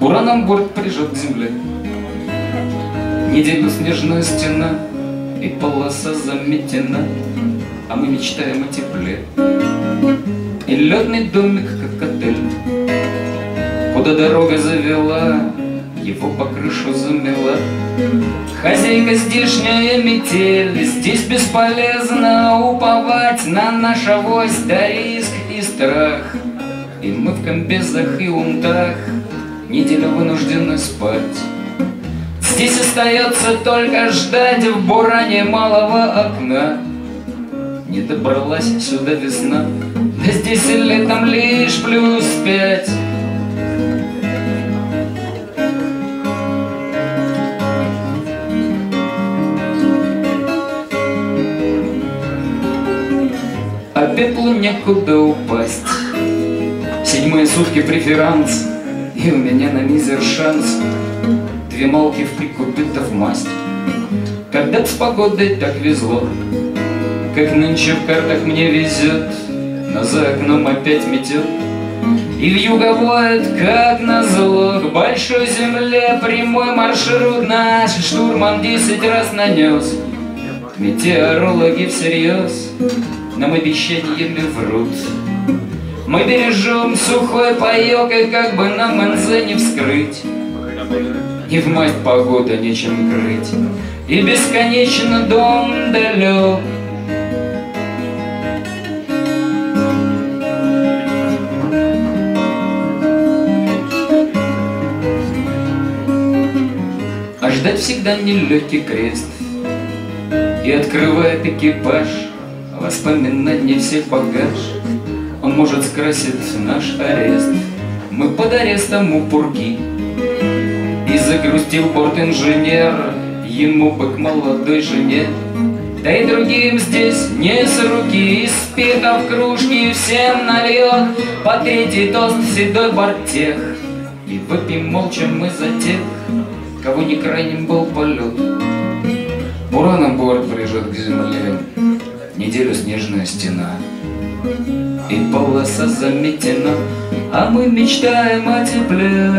Бураном борт прижат к земле. Неделю снежная стена И полоса заметена, А мы мечтаем о тепле. И летный домик, как отель, Куда дорога завела, Его по крышу замела. Хозяйка здешняя метель, Здесь бесполезно уповать На наш авось, да риск и страх. И мы в комбезах и унтах Неделю вынуждены спать. Здесь остается только ждать в буране малого окна. Не добралась сюда весна, да здесь и летом лишь плюс пять. А пеплу некуда упасть. Седьмые сутки преферанс, и у меня на мизер шанс Две молки в прикупе-то в масть. Когда с погодой так везло, Как нынче в картах мне везет, Но за окном опять метет. И в юго воет, как назло, К большой земле прямой маршрут Наш штурман десять раз нанес. Метеорологи всерьез Нам обещаниями врут. Мы бережем сухой паек, и как бы нам НЗ не вскрыть. И в мать погода нечем крыть, И бесконечно дом далек. А ждать всегда нелегкий крест, И открывает экипаж, Воспоминания все багаж, может скрасить наш арест. Мы под арестом у пурги, И загрустил порт-инженер, Ему бы к молодой жене. Да и другим здесь не с руки, Из спирта в кружки всем нальет По третий тост седой бортех. И выпьем молча мы за тех, Кого не крайним был полет. Бураном борт прижат к земле, Неделю снежная стена. И полоса заметена, А мы мечтаем о тепле.